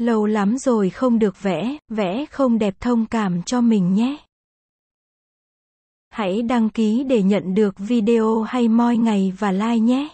Lâu lắm rồi không được vẽ, vẽ không đẹp thông cảm cho mình nhé. Hãy đăng ký để nhận được video hay moi ngày và like nhé.